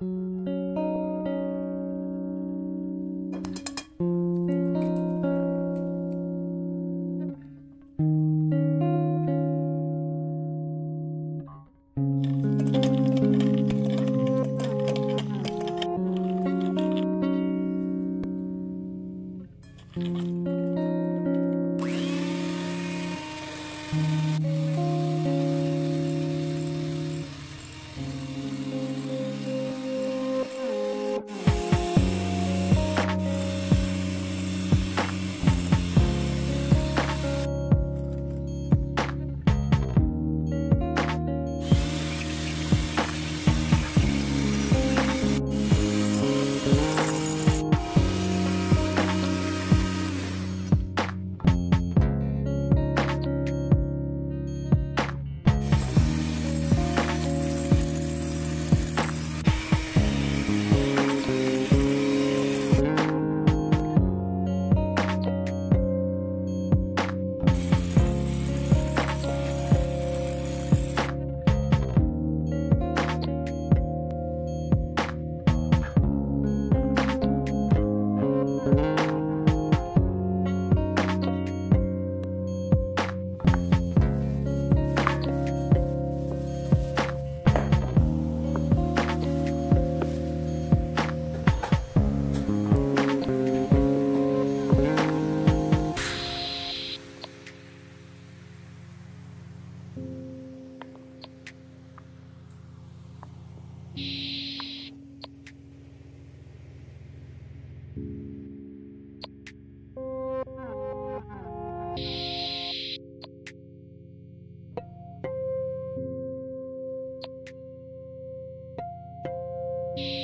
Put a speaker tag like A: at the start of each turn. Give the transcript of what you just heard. A: Música Thank you.